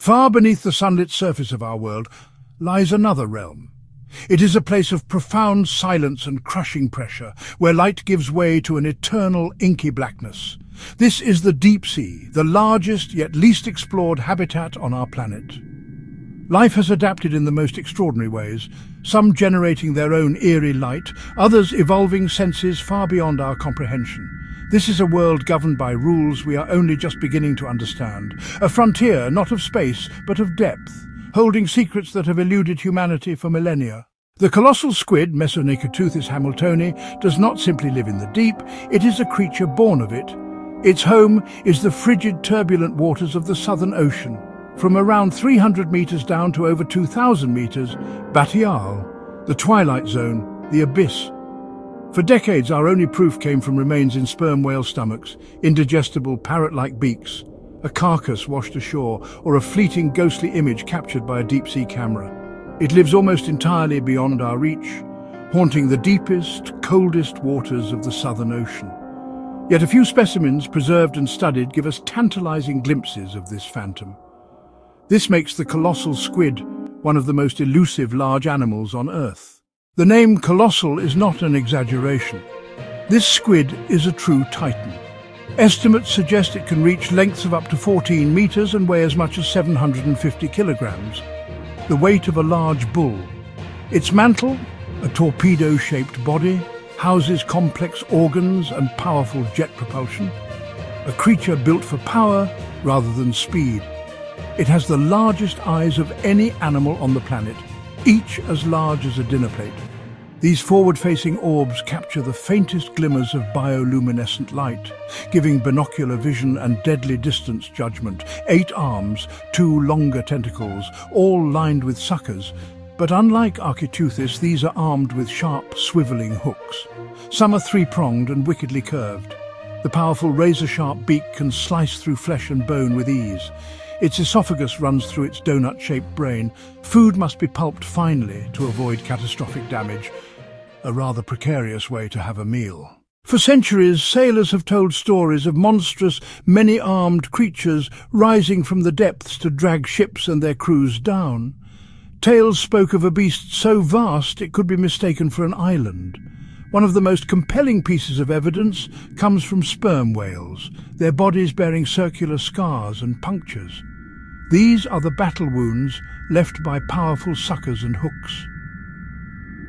Far beneath the sunlit surface of our world lies another realm. It is a place of profound silence and crushing pressure, where light gives way to an eternal inky blackness. This is the deep sea, the largest yet least explored habitat on our planet. Life has adapted in the most extraordinary ways, some generating their own eerie light, others evolving senses far beyond our comprehension. This is a world governed by rules we are only just beginning to understand, a frontier not of space but of depth, holding secrets that have eluded humanity for millennia. The colossal squid, Mesonychoteuthis hamiltoni, does not simply live in the deep, it is a creature born of it. Its home is the frigid, turbulent waters of the Southern Ocean. From around 300 metres down to over 2,000 metres, Bathyal, the twilight zone, the abyss. For decades, our only proof came from remains in sperm whale stomachs, indigestible parrot-like beaks, a carcass washed ashore, or a fleeting ghostly image captured by a deep-sea camera. It lives almost entirely beyond our reach, haunting the deepest, coldest waters of the Southern Ocean. Yet a few specimens preserved and studied give us tantalizing glimpses of this phantom. This makes the colossal squid one of the most elusive large animals on Earth. The name colossal is not an exaggeration. This squid is a true titan. Estimates suggest it can reach lengths of up to 14 metres and weigh as much as 750 kilograms, the weight of a large bull. Its mantle, a torpedo-shaped body, houses complex organs and powerful jet propulsion. A creature built for power rather than speed. It has the largest eyes of any animal on the planet, each as large as a dinner plate. These forward-facing orbs capture the faintest glimmers of bioluminescent light, giving binocular vision and deadly distance judgment. Eight arms, two longer tentacles, all lined with suckers. But unlike Architeuthis, these are armed with sharp, swiveling hooks. Some are three-pronged and wickedly curved. The powerful razor-sharp beak can slice through flesh and bone with ease. Its esophagus runs through its donut-shaped brain. Food must be pulped finely to avoid catastrophic damage, a rather precarious way to have a meal. For centuries, sailors have told stories of monstrous, many-armed creatures rising from the depths to drag ships and their crews down. Tales spoke of a beast so vast it could be mistaken for an island. One of the most compelling pieces of evidence comes from sperm whales, their bodies bearing circular scars and punctures. These are the battle wounds left by powerful suckers and hooks.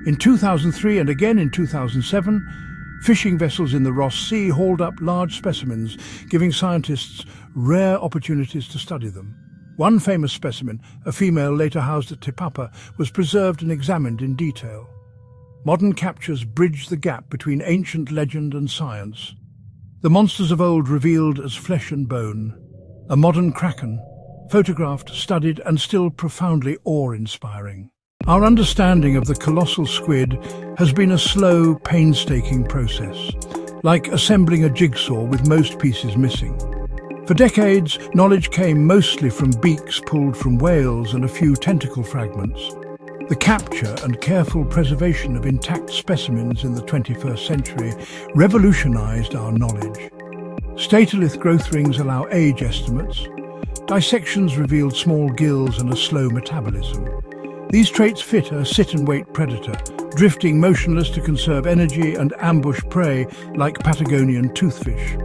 In 2003 and again in 2007, fishing vessels in the Ross Sea hauled up large specimens, giving scientists rare opportunities to study them. One famous specimen, a female later housed at Te Papa, was preserved and examined in detail. Modern captures bridge the gap between ancient legend and science. The monsters of old revealed as flesh and bone. A modern kraken, photographed, studied and still profoundly awe-inspiring. Our understanding of the colossal squid has been a slow, painstaking process, like assembling a jigsaw with most pieces missing. For decades, knowledge came mostly from beaks pulled from whales and a few tentacle fragments. The capture and careful preservation of intact specimens in the 21st century revolutionized our knowledge. Statolith growth rings allow age estimates. Dissections revealed small gills and a slow metabolism. These traits fit a sit-and-wait predator, drifting motionless to conserve energy and ambush prey like Patagonian toothfish.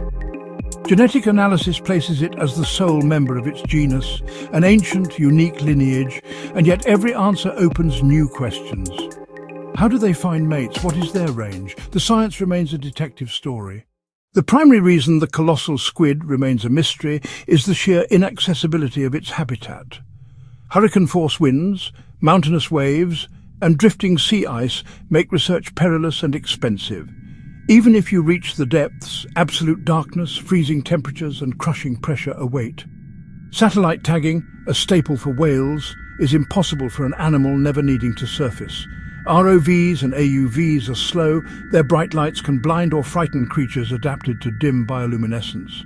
Genetic analysis places it as the sole member of its genus, an ancient, unique lineage, and yet every answer opens new questions. How do they find mates? What is their range? The science remains a detective story. The primary reason the colossal squid remains a mystery is the sheer inaccessibility of its habitat. Hurricane-force winds, mountainous waves, and drifting sea ice make research perilous and expensive. Even if you reach the depths, absolute darkness, freezing temperatures and crushing pressure await. Satellite tagging, a staple for whales, is impossible for an animal never needing to surface. ROVs and AUVs are slow, their bright lights can blind or frighten creatures adapted to dim bioluminescence.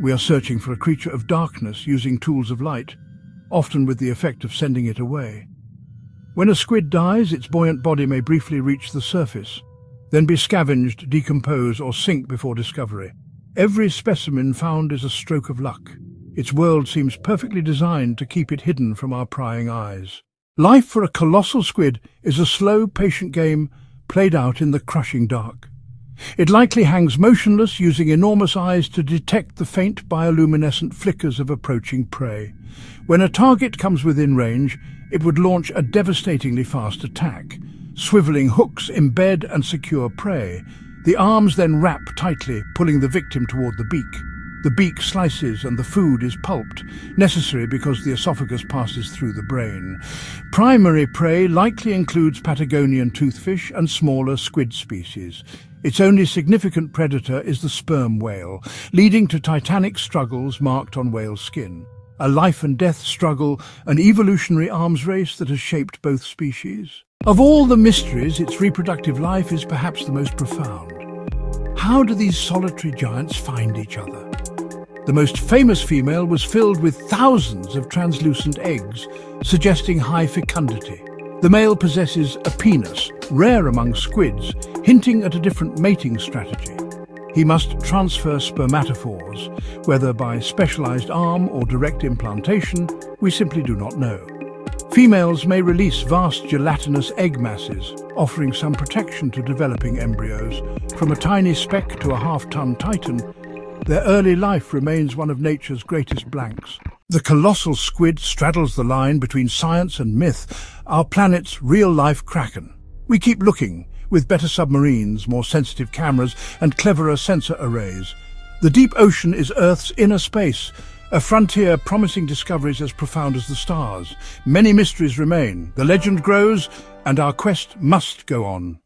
We are searching for a creature of darkness using tools of light, often with the effect of sending it away. When a squid dies, its buoyant body may briefly reach the surface, then be scavenged, decompose or sink before discovery. Every specimen found is a stroke of luck. Its world seems perfectly designed to keep it hidden from our prying eyes. Life for a colossal squid is a slow, patient game played out in the crushing dark. It likely hangs motionless, using enormous eyes to detect the faint bioluminescent flickers of approaching prey. When a target comes within range, it would launch a devastatingly fast attack. Swiveling hooks embed and secure prey. The arms then wrap tightly, pulling the victim toward the beak. The beak slices and the food is pulped, necessary because the esophagus passes through the brain. Primary prey likely includes Patagonian toothfish and smaller squid species. Its only significant predator is the sperm whale, leading to titanic struggles marked on whale skin. A life and death struggle, an evolutionary arms race that has shaped both species. Of all the mysteries, its reproductive life is perhaps the most profound. How do these solitary giants find each other? The most famous female was filled with thousands of translucent eggs, suggesting high fecundity. The male possesses a penis, rare among squids, hinting at a different mating strategy. He must transfer spermatophores, whether by specialized arm or direct implantation, we simply do not know. Females may release vast gelatinous egg masses, offering some protection to developing embryos. From a tiny speck to a half-ton titan, their early life remains one of nature's greatest blanks. The colossal squid straddles the line between science and myth, our planet's real-life kraken. We keep looking, with better submarines, more sensitive cameras and cleverer sensor arrays. The deep ocean is Earth's inner space, a frontier promising discoveries as profound as the stars. Many mysteries remain, the legend grows, and our quest must go on.